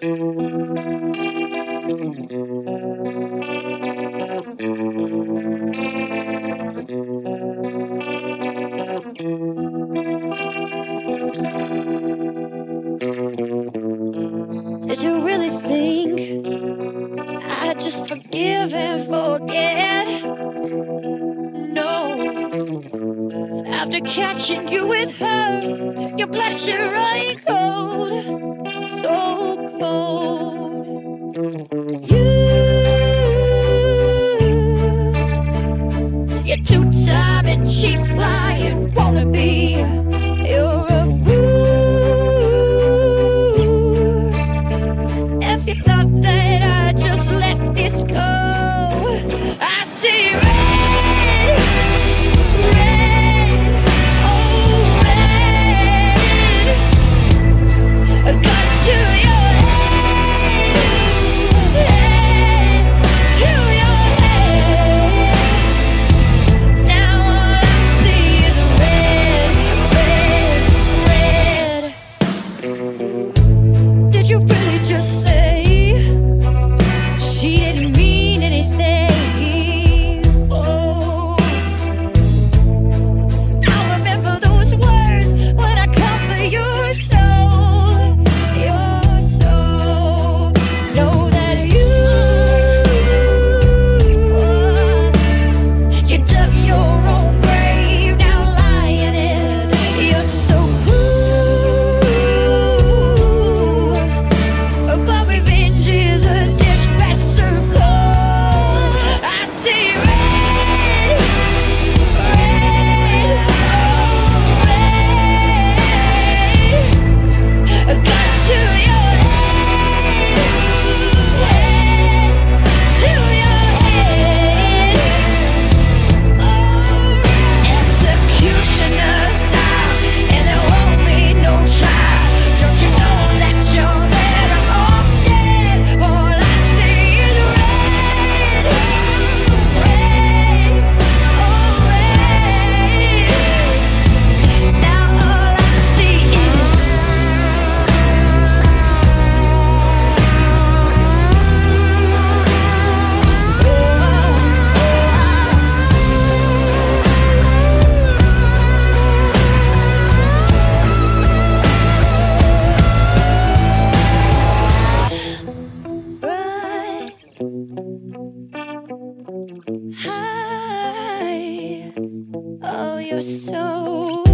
Did you really think I'd just forgive and forget? No. After catching you with her, your blood should Oh, you're so